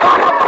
Para,